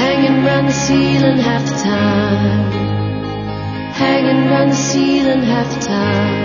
Hanging round the ceiling half the time. Hanging round the ceiling half the time.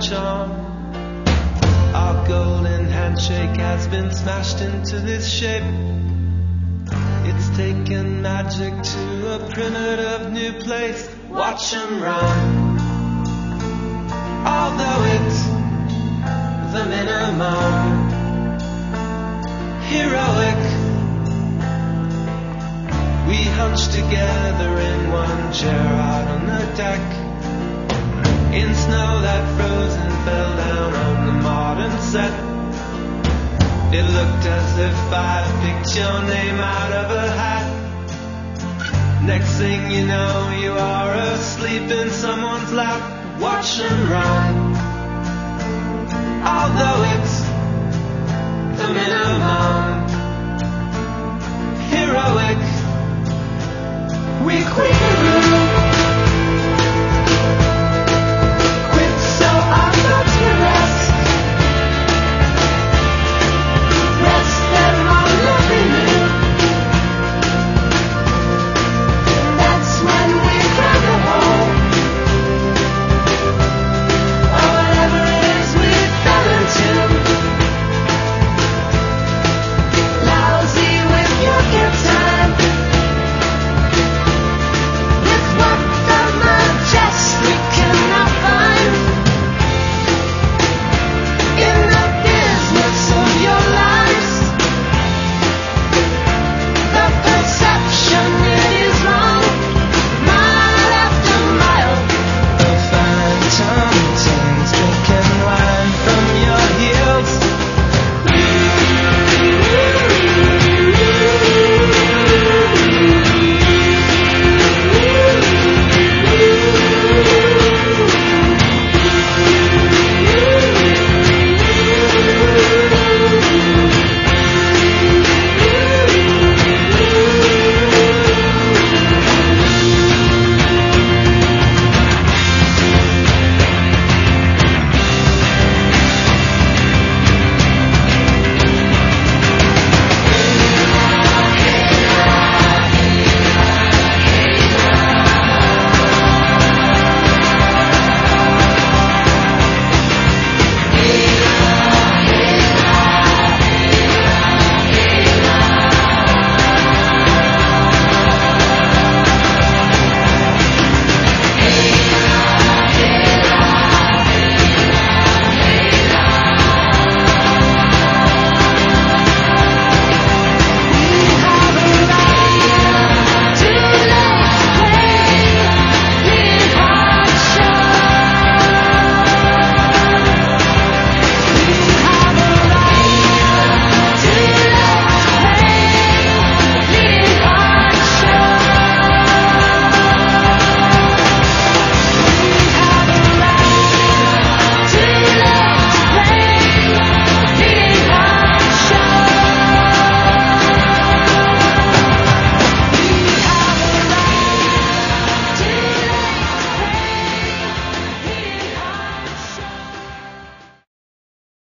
Charm. Our golden handshake has been smashed into this shape. It's taken magic to a primitive new place. Watch 'em run. Although it's the minimum heroic. We hunched together in one chair out on the deck. sunset. It looked as if I picked your name out of a hat. Next thing you know, you are asleep in someone's lap, watching run. Although it's the minimum, heroic.